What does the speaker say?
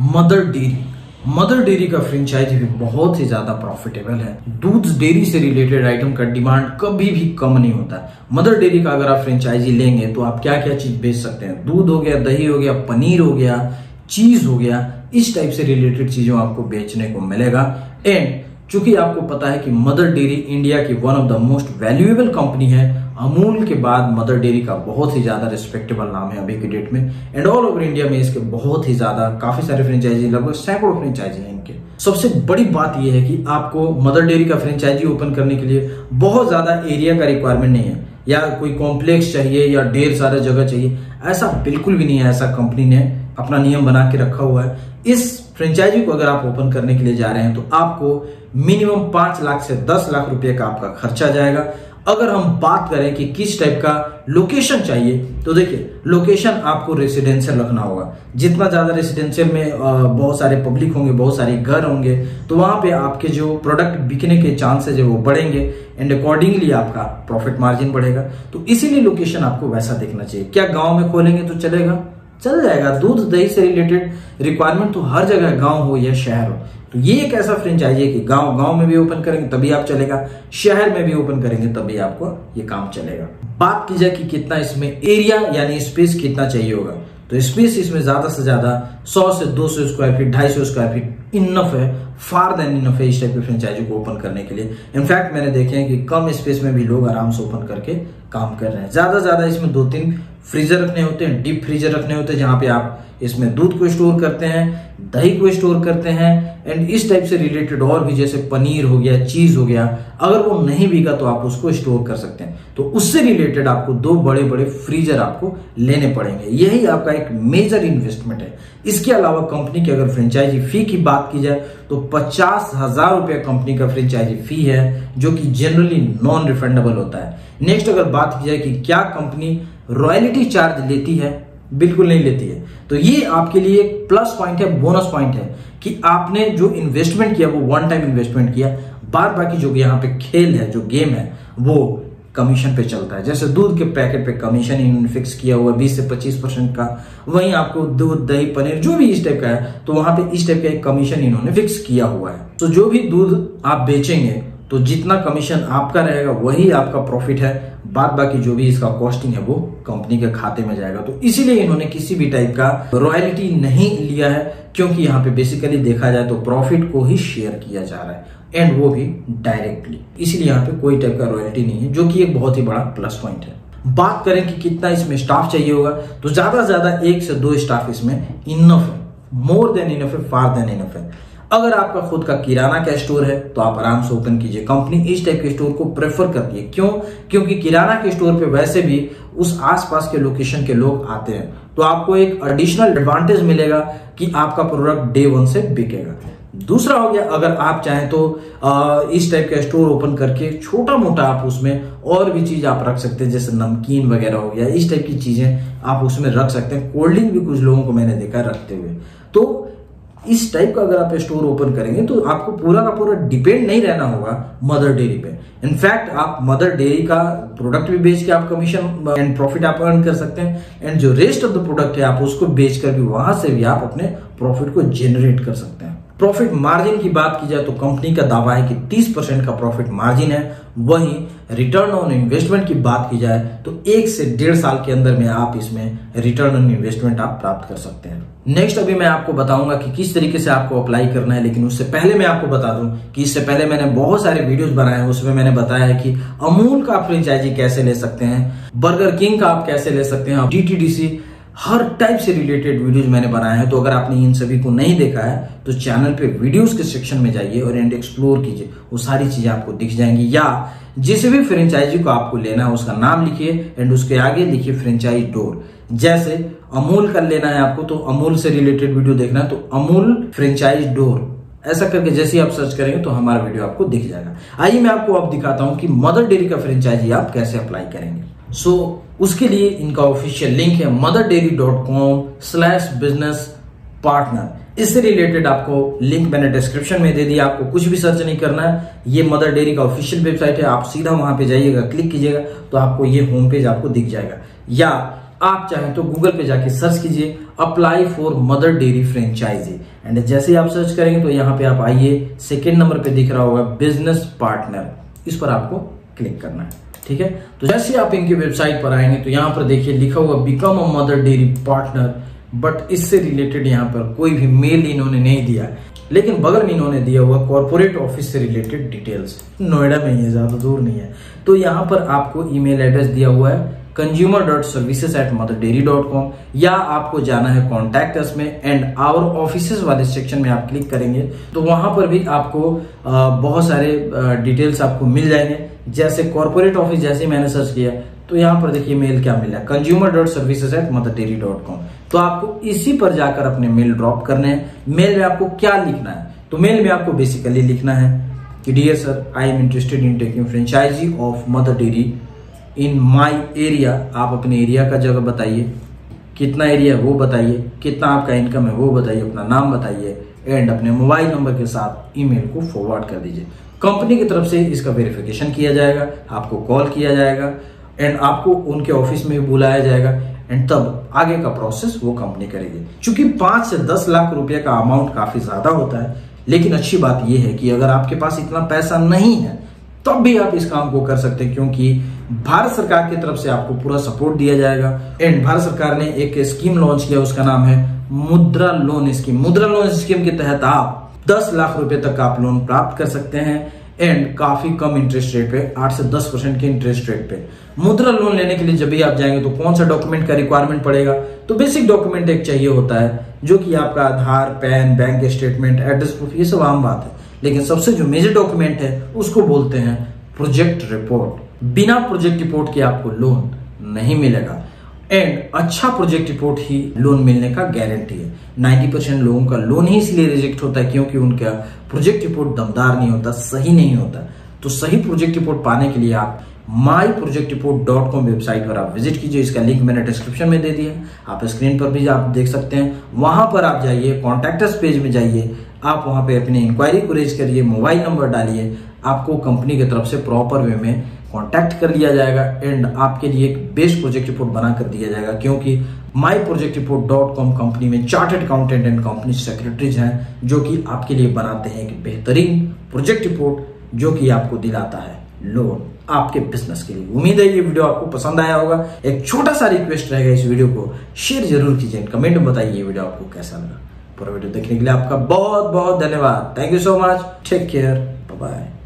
Mother Dairy Mother dairy का franchise भी बहुत ही ज़्यादा प्रॉफिटेबल है। दूध डेयरी से रिलेटेड आइटम का डिमांड कभी भी कम नहीं होता। मदर डेयरी का अगर आप फ्रेंचाइजी लेंगे तो आप क्या क्या चीज़ बेच सकते हैं? दूध हो गया, दही हो गया, पनीर हो गया, चीज़ हो गया, इस टाइप से रिलेटेड चीज़ों आपको बेचने को मिलेगा। एंड चूँकि आपको पता है कि मदर डेयरी इंडिया की one of the most valuable company है, अमूल के बाद मदर डेयरी का बहुत ही ज़्यादा रिस्पेक्टेबल नाम है अभी के डेट में। एंड ऑल ओवर इंडिया में इसके बहुत ही ज़्यादा, काफ़ी सारे फ्रेंचाइजी लगभग सैकड़ों फ्रेंचाइजी हैं इनके। सबसे बड़ी बात यह है कि आपको मदर डेयरी का फ्रेंचाइजी ओपन करने के लिए बहुत ज़्यादा एरिया का रिक्वायरमेंट नहीं है। या कोई कॉम्प्लेक्स चाहिए या ढेर सारा जगह चाहिए, ऐसा बिल्कुल भी नहीं है, ऐसा कंपनी ने अपना नियम बना के रखा हुआ है। इस फ्रेंचाइजी को अगर आप ओपन करने के लिए जा रहे हैं तो आपको मिनिमम पाँच लाख से दस लाख रुपए का आपका खर्चा जाएगा। अगर हम बात करें कि किस टाइप का लोकेशन चाहिए तो देखिए लोकेशन आपको रेसिडेंशियल रखना होगा। जितना ज़्यादा रेसिडेंशियल में बहुत सारे पब्लिक होंगे, बहुत सारे घर होंगे तो वहाँ पे आपके जो प्रोडक्ट बिकने के चांसेज है वो बढ़ेंगे एंड अकॉर्डिंगली आपका प्रॉफिट मार्जिन बढ़ेगा। तो इसीलिए लोकेशन आपको वैसा देखना चाहिए। क्या गाँव में खोलेंगे तो चलेगा? चल जाएगा। दूध दही से रिलेटेड रिक्वायरमेंट तो हर जगह गाँव हो या शहर हो। तो ये एक ऐसा फ्रेंचाइजी है कि गाँव गाँव में भी ओपन करेंगे, तभी आप चलेगा। शहर में भी ओपन करेंगे, तभी आपको ये काम चलेगा। बात की जाए कि कितना इसमें एरिया यानी स्पेस कितना चाहिए होगा। तो स्पेस इसमें ज़्यादा से ज़्यादा 100 से 200 square feet 250 square feet enough है फार देन इनफ है इस टाइप की फ्रेंचाइजी को ओपन करने के लिए। इनफैक्ट मैंने देखे हैं कि कम स्पेस में भी लोग आराम से ओपन करके काम कर रहे हैं। ज़्यादा ज़्यादा इसमें दो तीन फ्रीजर रखने होते हैं, डीप फ्रीजर रखने होते हैं, जहाँ पे आप इसमें दूध को स्टोर करते हैं, दही को स्टोर करते हैं एंड इस टाइप से रिलेटेड और भी जैसे पनीर हो गया, चीज़ हो गया, अगर वो नहीं बिका तो आप उसको स्टोर कर सकते हैं। तो उससे रिलेटेड आपको दो बड़े बड़े फ्रीजर आपको लेने पड़ेंगे। यही आपका एक मेजर इन्वेस्टमेंट है। इसके अलावा कंपनी की अगर फ्रेंचाइजी फ़ी की बात की जाए तो पचास हज़ार रुपया कंपनी का फ्रेंचाइजी फ़ी है, जो कि जनरली नॉन रिफंडेबल होता है। नेक्स्ट अगर बात की जाए कि क्या कंपनी रॉयल्टी चार्ज लेती है, बिल्कुल नहीं लेती है। तो ये आपके लिए एक प्लस पॉइंट है, बोनस पॉइंट है कि आपने जो इन्वेस्टमेंट किया, वो वन टाइम इन्वेस्टमेंट किया बाद बाकी जो यहाँ पे खेल है, जो गेम है, वो कमीशन पे चलता है। जैसे दूध के पैकेट पे कमीशन इन्होंने फिक्स किया हुआ बीस से पच्चीस परसेंट का। वहीं आपको दूध, दही, पनीर, जो भी इस टाइप का है तो वहाँ पे इस टाइप का एक कमीशन इन्होंने फिक्स किया हुआ है। तो जो भी दूध आप बेचेंगे तो जितना कमीशन आपका रहेगा, वही आपका प्रॉफिट है। बाद बाकी जो भी इसका कॉस्टिंग है, वो कंपनी के खाते में जाएगा। तो इसीलिए इन्होंने किसी भी टाइप का रॉयल्टी नहीं लिया है, क्योंकि यहाँ पे बेसिकली देखा जाए तो प्रॉफिट को ही शेयर किया जा रहा है एंड वो भी डायरेक्टली इसलिए यहाँ पे कोई टाइप का रॉयल्टी नहीं है, जो कि एक बहुत ही बड़ा प्लस पॉइंट है। बात करें कि कितना इसमें स्टाफ चाहिए होगा तो ज़्यादा से ज़्यादा एक से दो स्टाफ इसमें इनफ है। मोर देन इनफ है फार देन इनफ है। अगर आपका खुद का किराना का स्टोर है तो आप आराम से ओपन कीजिए। कंपनी इस टाइप के स्टोर को प्रेफर करती है। क्यों? क्योंकि किराना के स्टोर पे वैसे भी उस आसपास के लोकेशन के लोग आते हैं। तो आपको एक एडिशनल एडवांटेज मिलेगा कि आपका प्रोडक्ट डे वन से बिकेगा। दूसरा हो गया, अगर आप चाहें तो इस टाइप का स्टोर ओपन करके छोटा मोटा आप उसमें और भी चीज़ आप रख सकते हैं, जैसे नमकीन वगैरह हो गया, इस टाइप की चीज़ें आप उसमें रख सकते हैं। कोल्ड ड्रिंक भी कुछ लोगों को मैंने देखा रखते हुए। तो इस टाइप का अगर आप स्टोर ओपन करेंगे तो आपको पूरा का पूरा डिपेंड नहीं रहना होगा मदर डेयरी पे। इनफैक्ट आप मदर डेयरी का प्रोडक्ट भी बेच के आप कमीशन एंड प्रॉफिट आप अर्न कर सकते हैं एंड जो रेस्ट ऑफ़ द प्रोडक्ट है, आप उसको बेच भी वहाँ से भी आप अपने प्रॉफिट को जेनरेट कर सकते हैं। प्रॉफिट मार्जिन की बात की जाए तो कंपनी का दावा है कि 30 परसेंट का प्रॉफिट मार्जिन है। वहीं रिटर्न ऑन इन्वेस्टमेंट की बात की जाए तो एक से डेढ़ साल के अंदर में आप इसमें रिटर्न ऑन इन्वेस्टमेंट आप प्राप्त कर सकते हैं। नेक्स्ट अभी मैं आपको बताऊँगा कि किस तरीके से आपको अप्लाई करना है, लेकिन उससे पहले मैं आपको बता दूँ कि इससे पहले मैंने बहुत सारे वीडियोस बनाए हैं। उसमें मैंने बताया है कि अमूल का फ्रेंचाइजी कैसे ले सकते हैं बर्गर किंग का आप कैसे ले सकते हैं डीटीडीसी हर टाइप से रिलेटेड वीडियोस मैंने बनाए हैं तो अगर आपने इन सभी को नहीं देखा है तो चैनल पे वीडियोस के सेक्शन में जाइए और एंड एक्सप्लोर कीजिए। वो सारी चीज़ें आपको दिख जाएँगी। या जिस भी फ्रेंचाइजी को आपको लेना है, उसका नाम लिखिए एंड उसके आगे लिखिए फ्रेंचाइज डोर। जैसे अमूल का लेना है आपको तो अमूल से रिलेटेड वीडियो देखना है तो अमूल फ्रेंचाइज डोर। ऐसा करके जैसे ही आप सर्च करेंगे तो हमारा वीडियो आपको दिख जाएगा। आइए मैं आपको अब दिखाता हूँ कि मदर डेयरी का फ्रेंचाइजी आप कैसे अप्लाई करेंगे। सो so, उसके लिए इनका ऑफिशियल लिंक है Mother Dairy dot com slash business partner इससे रिलेटेड आपको लिंक मैंने डिस्क्रिप्शन में दे दिया आपको कुछ भी सर्च नहीं करना है। ये मदर डेयरी का ऑफिशियल वेबसाइट है आप सीधा वहाँ पे जाइएगा क्लिक कीजिएगा तो आपको ये होम पेज आपको दिख जाएगा। या आप चाहें तो गूगल पे जाके सर्च कीजिए apply for Mother Dairy franchise and जैसे ही आप सर्च करेंगे तो यहाँ पे आप आइए सेकेंड नंबर पे दिख रहा होगा बिज़नेस पार्टनर इस पर आपको क्लिक करना है। ठीक है? तो जैसे आप इनकी वेबसाइट पर आएँगे तो यहाँ पर देखिए लिखा हुआ become a Mother Dairy partner but इससे रिलेटेड यहाँ पर कोई भी मेल इन्होंने नहीं दिया लेकिन बगल में इन्होंने दिया हुआ कॉर्पोरेट ऑफ़िस से रिलेटेड डिटेल्स नोएडा में ही ज़्यादा दूर नहीं है। तो यहाँ पर आपको ईमेल एड्रेस दिया हुआ है consumer dot services at Mother Dairy dot com या आपको जाना है कॉन्टैक्ट में एंड आवर ऑफ़िस वाले सेक्शन में आप क्लिक करेंगे तो वहाँ पर भी आपको बहुत सारे डिटेल्स आपको मिल जाएँगे। जैसे कॉर्पोरेट ऑफ़िस जैसे मैंने सर्च किया तो यहाँ पर देखिए मेल क्या मिला consumer dot services at Mother Dairy dot com तो आपको इसी पर जाकर अपने मेल ड्रॉप करने हैं। मेल में आपको क्या लिखना है? तो मेल में आपको बेसिकली लिखना है कि dear sir I am interested in taking franchise of Mother Dairy in my area आप अपने एरिया का जगह बताइए। कितना एरिया है वो बताइए। कितना आपका इनकम है वो बताइए। अपना नाम बताइए। एंड अपने मोबाइल नंबर के साथ ईमेल को फॉरवर्ड कर दीजिए। कंपनी की तरफ़ से इसका वेरिफिकेशन किया जाएगा, आपको कॉल किया जाएगा एंड आपको उनके ऑफ़िस में बुलाया जाएगा एंड तब आगे का प्रोसेस वो कंपनी करेगी। चूँकि पाँच से दस लाख रुपए का अमाउंट काफ़ी ज़्यादा होता है, लेकिन अच्छी बात यह है कि अगर आपके पास इतना पैसा नहीं है, तब भी आप इस काम को कर सकते हैं, क्योंकि भारत सरकार की तरफ़ से आपको पूरा सपोर्ट दिया जाएगा एंड भारत सरकार ने एक स्कीम लॉन्च किया, उसका नाम है Mudra loan scheme Mudra loan scheme के तहत आप दस लाख रुपए तक आप लोन प्राप्त कर सकते हैं एंड काफ़ी कम इंटरेस्ट रेट पे, आठ से दस परसेंट के इंटरेस्ट रेट पे। मुद्रा लोन लेने के लिए जब भी आप जाएँगे तो कौन सा डॉक्यूमेंट का रिक्वायरमेंट पड़ेगा? तो बेसिक डॉक्यूमेंट एक चाहिए होता है, जो कि आपका Aadhaar, PAN bank statement address proof ये सब आम बात है। लेकिन सबसे जो मेजर डॉक्यूमेंट है, उसको बोलते हैं प्रोजेक्ट रिपोर्ट बिना प्रोजेक्ट रिपोर्ट के आपको लोन नहीं मिलेगा। एंड अच्छा प्रोजेक्ट रिपोर्ट ही लोन मिलने का गारंटी है। 90 परसेंट लोगों का लोन ही इसलिए रिजेक्ट होता है क्योंकि उनका प्रोजेक्ट रिपोर्ट दमदार नहीं होता, सही नहीं होता। तो सही प्रोजेक्ट रिपोर्ट पाने के लिए आप my project report dot com website पर आप विज़िट कीजिए। इसका लिंक मैंने डिस्क्रिप्शन में दे दिया। आप स्क्रीन पर भी आप देख सकते हैं। वहाँ पर आप जाइए, कॉन्टैक्टर्स पेज में जाइए। आप वहाँ पे अपनी इंक्वायरी को रेज करिए मोबाइल नंबर डालिए। आपको कंपनी की तरफ़ से प्रॉपर वे में कांटेक्ट कर लिया जाएगा एंड आपके लिए एक बेस्ट प्रोजेक्ट रिपोर्ट बना कर दिया जाएगा क्योंकि my project report dot com company में chartered accountant and company secretaries हैं, जो कि आपके लिए बनाते हैं एक बेहतरीन प्रोजेक्ट रिपोर्ट जो कि आपको दिलाता है लोन आपके बिज़नेस के लिए। उम्मीद है ये वीडियो आपको पसंद आया होगा। एक छोटा सा रिक्वेस्ट रहेगा इस वीडियो को। शेयर ज़रूर कीजिए कमेंट में बताइए ये वीडियो आपको कैसा लगा। पूरा वीडियो देखने के लिए आपका बहुत बहुत धन्यवाद। Thank you so much take care bye